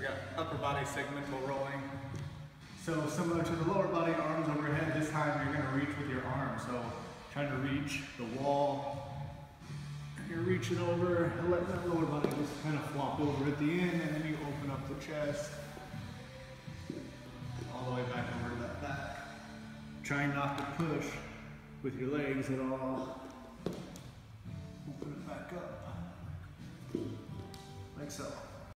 we got upper body segmental rolling. So similar to the lower body, arms overhead, this time you're gonna reach with your arm. So trying to reach the wall, and you're reaching over, letting that lower body just kind of flop over at the end, and then you open up the chest, all the way back over to that back. Trying not to push with your legs at all. Open it back up, like so.